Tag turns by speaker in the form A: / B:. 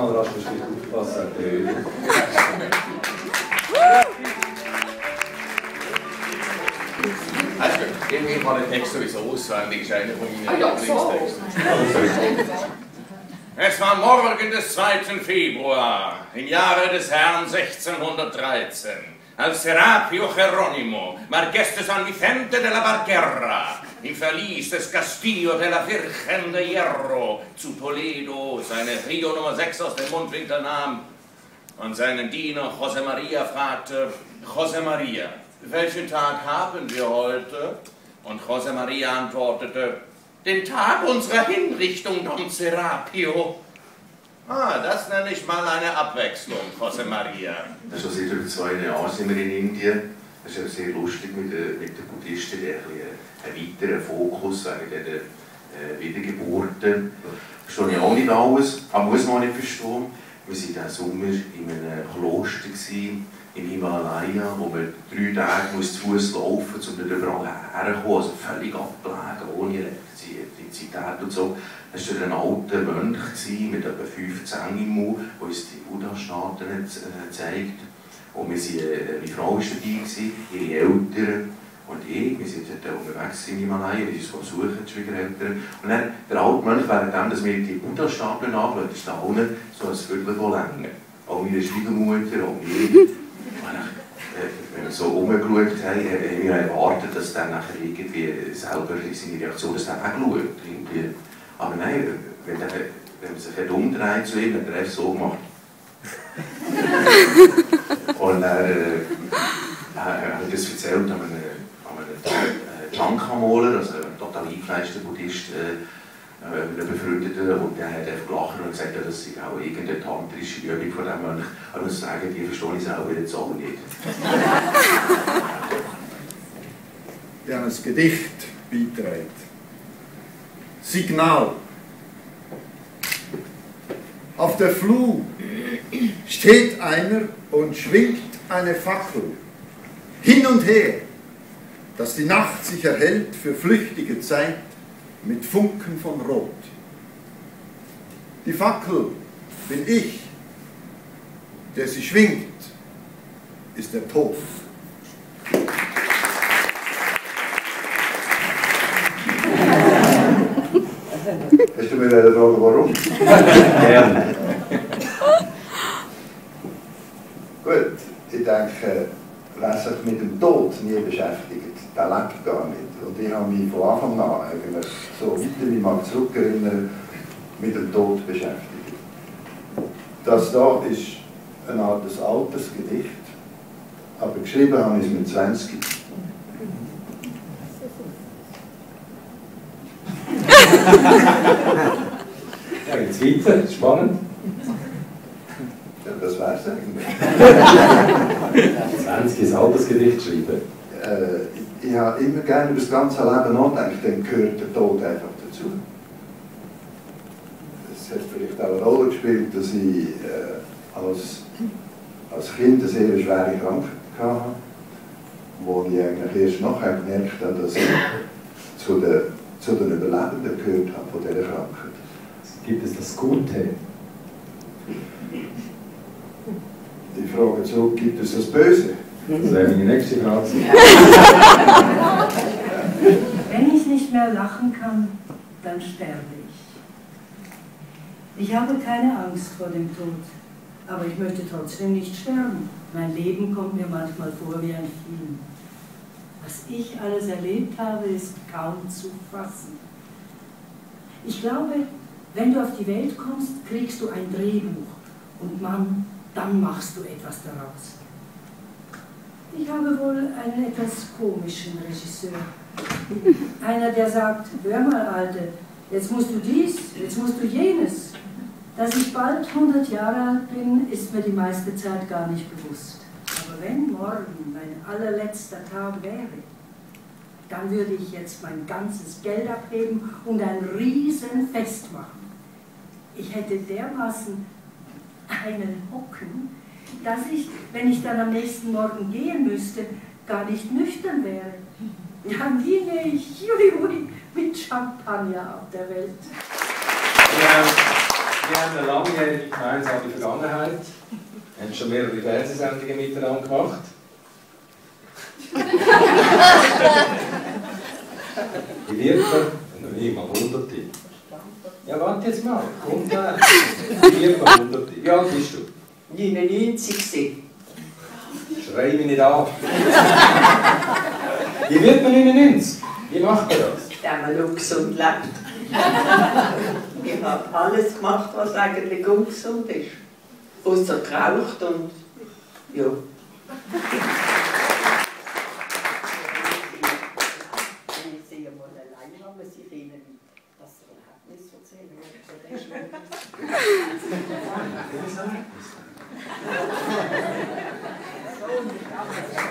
A: mal rasch was er tut.
B: Also, ich habe den Text sowieso auswendig, ist einer von meinen
C: Ah.
B: Lieblingstexten. Es war morgen des 2. Februar im Jahre des Herrn 1613, als Serapio Geronimo, Marqués de San Vicente de la Barquerra, im Verlies des Castillo de la Virgen de Hierro zu Toledo seine Rio Nummer 6 aus dem Mundwinkel nahm und seinen Diener José Maria fragte, José Maria, welchen Tag haben wir heute? Und José Maria antwortete, den Tag unserer Hinrichtung, Don Serapio. Ah, das nenne ich mal eine Abwechslung, José Maria.
D: Das ist zwei Jahren sind wir in Indien. Das ist sehr lustig mit den, mit den Buddhisten, die ein einen weiteren Fokus wegen der äh, Wiedergeburten. Verstehe ich auch nicht alles, aber muss man nicht verstehen. Wir waren diesen Sommer in einem Kloster im Himalaya, wo man drei Tage muss zu Fuß laufen muss, um dort überall herzukommen. Also völlig abgelegen, ohne Elektrizität und so. Das war ein alter Mönch mit etwa 15 im Mund, der uns die Buddha-Staaten äh, zeigt. Und wir waren, äh, meine Frau war dabei, ihre Eltern und ich. Wir sind dort unterwegs im Himalaya, wir sind uns die Schwiegereltern. Und dann, der alte Mönch, währenddem wir die Buddha-Staaten anschauen, ist da unten so ein Viertel von Länge. Auch meine Schwiegermutter, auch mir. Äh, wenn wir so umgeschaut haben, haben wir erwartet, dass dann nachher irgendwie selber seine Reaktion dass er wegschaut. Irgendwie. Aber nein, wenn, der, wenn man sich umdreht zu ihm, hat er einfach so gemacht. Und er äh, hat das erzählt an einem, an einem also ein total eingefleischter Buddhist, äh, äh, einem Befreundeten, und der hat einfach gelacht und gesagt, ja, das sei auch irgendeine tantrische Übung von dem Mönch. Aber ich muss sagen, die verstehe ich selber jetzt auch nicht.
E: der ein Gedicht beiträgt. Signal. Auf der Flur steht einer und schwingt eine Fackel hin und her, dass die Nacht sich erhält für flüchtige Zeit mit Funken von Rot. Die Fackel bin ich, der sie schwingt, ist der Tod.
F: Hast du mir eine Frage, warum?
A: Gerne.
F: Gut, ich denke, wer sich mit Tod nie beschäftigt, der lebt gar nicht. Und ich habe mich von Anfang an eigentlich so weit ich mich mag zurückerinnern, mit dem Tod beschäftigt. Das da ist eine Art des altes Gedicht, aber geschrieben habe ich es mit 20.
A: Ja, geht's weiter, spannend.
F: Ja, das wäre es eigentlich.
A: 20 ist altes Gedicht schreiben.
F: äh, ich, ich habe immer gerne über das ganze Leben nachgedacht, dann gehört der Tod einfach dazu. Es hat vielleicht auch eine Rolle gespielt, dass ich äh, als, als Kind eine sehr schwere Krankheit hatte, wo ich eigentlich erst nachher gemerkt habe, dass ich zu den, zu den Überlebenden gehört habe von dieser Krankheit.
A: Gibt es das Gute?
F: Die Frage zurück, gibt es das Böse?
A: Meine nächste Frage.
G: Wenn ich nicht mehr lachen kann, dann sterbe ich. Ich habe keine Angst vor dem Tod, aber ich möchte trotzdem nicht sterben. Mein Leben kommt mir manchmal vor wie ein Film. Was ich alles erlebt habe, ist kaum zu fassen. Ich glaube, wenn du auf die Welt kommst, kriegst du ein Drehbuch und Mann, dann machst du etwas daraus. Ich habe wohl einen etwas komischen Regisseur. Einer, der sagt, hör mal, Alte, jetzt musst du dies, jetzt musst du jenes. Dass ich bald 100 Jahre alt bin, ist mir die meiste Zeit gar nicht bewusst. Aber wenn morgen mein allerletzter Tag wäre, dann würde ich jetzt mein ganzes Geld abheben und ein Riesenfest machen. Ich hätte dermaßen einen Hocken, dass ich, wenn ich dann am nächsten Morgen gehen müsste, gar nicht nüchtern wäre. Dann ginge ich hui, hui, mit Champagner auf der Welt.
B: Ja,
A: Wir haben eine langjährige gemeinsame Vergangenheit. Wir haben schon mehrere Fernsehsendungen miteinander gemacht. Wie wird man? Noch nie mal Hunderte. Ja, warte jetzt mal. Kommt da. Wie wird man Hunderte? Wie alt bist du?
C: 99
A: Schrei mich nicht an. Wie wird man 99? Wie macht man das?
C: der man noch gesund lebt. ich habe alles gemacht, was eigentlich ungesund ist. Außer geraucht und ja. Amen.